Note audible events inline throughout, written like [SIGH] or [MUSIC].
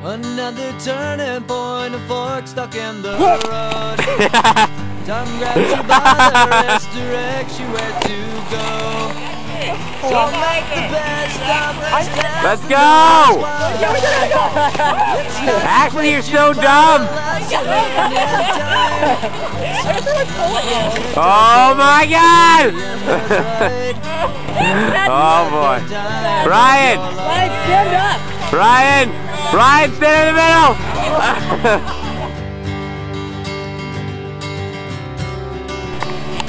Another turning point, a fork stuck in the road. Time grabs you by the wrist, directs you where to go. So make the best of this. Let's go! Actually, you're so dumb. Oh my god! [LAUGHS] oh boy. Brian! Mike, stand up. Brian! Brian, stand in the middle!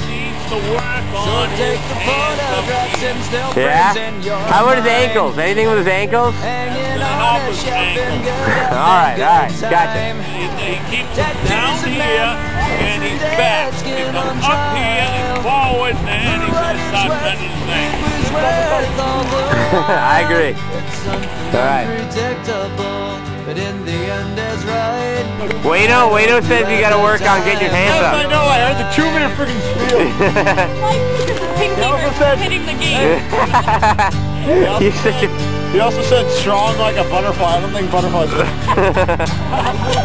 needs to work So take the photographs and still Yeah? praising your How about his ankles? Anything with his ankles? Hanging on a shelf in ankles. [LAUGHS] All right, all right, gotcha. time. He, he keeps him down here, memories and he's and back. He comes on up here and forward, and he's gonna start worth, sending things. it was worth all the [LAUGHS] I agree. It's something All right. unpredictable, but in the end is right. Wayno, Wayno says you gotta work on getting your hands Yes, I up. know. I heard the two minute freaking spiel. Mike, look at the [LAUGHS] He also said- hitting the game. He also You said- said- He also said strong like a butterfly. I don't think butterflies. [LAUGHS]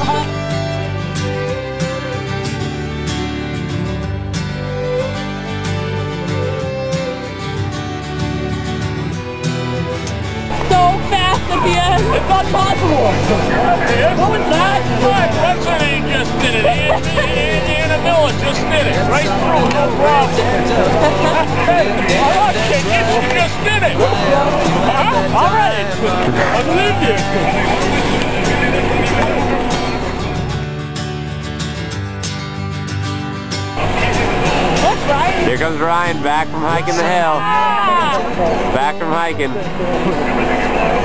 So fast at the end. It's not possible. What was that? What? President just did it. Indiana Miller just did it. Right through, no problem. Hey, right, kid, you just did it. All right. I Ryan. Here comes Ryan back from hiking the hill. Back from hiking.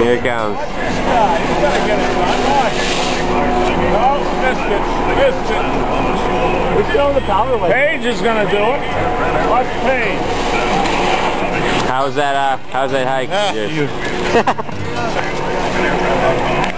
Here it comes. Yeah, you gotta get it done. Watch. No, missed it. Missed it. Who's on the power? Paige is gonna do it. Watch Paige. How's that, uh, how's that hike? You. [LAUGHS]